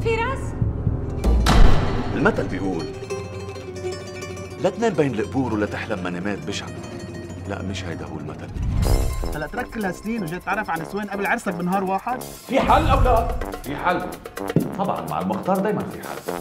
في فراس؟ المثل بيقول لا تنام بين القبور ولا تحلم منامات بشعة لا مش هيدا هو المثل. هلا ترك كل هالسنين وجاي تعرف على نسوان قبل عرسك بنهار واحد؟ في حل أو لا؟ في حل. طبعا مع المختار دايما في حل.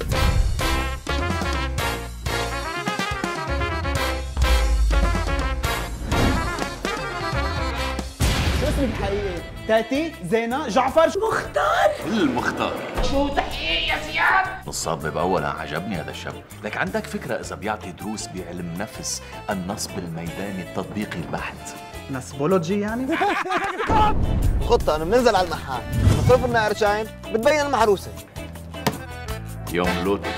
اسمك الحقيقي؟ تاتي زينة جعفر. شو مختار. المختار. شو تحقيق يا زياد؟ نصاب بأولا عجبني هذا الشاب لك عندك فكرة إذا بيعطي دروس بعلم نفس النصب الميداني التطبيقي البحت؟ نسبولوجي يعني؟ خطة انه بننزل على المحل. بنصرف لنا قرشين بتبين المحروسة. يوم لوتو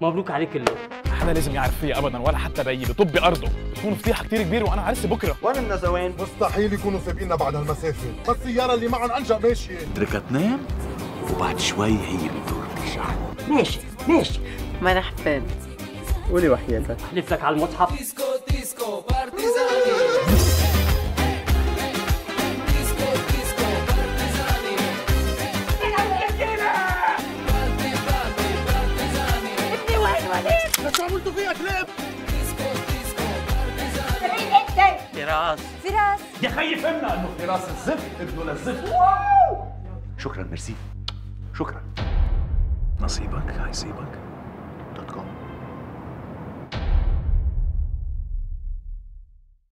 مبروك عليك اللون حدا لازم يعرف فيها ابدا ولا حتى بيي بطب بأرضه. بتكون فضيحه كثير كبيره وأنا عرسي بكرة. وين النسوين؟ مستحيل يكونوا سابقينا بعد هالمسافة. بس السيارة اللي معهم أنجا ماشية اتركها تنام وبعد شوي هي بتدور ترجع ماشي ماشي. مرحبا قولي وحياتك. أحلف لك على المصحف ابني شو عملتوا فيها كلاب؟ فراس. فراس. يا خيي فهمنا إنه في راس الزفت ابنه للزفت شكرا ميرسي. شكرا. نصيبك هيسيبك دوت كوم.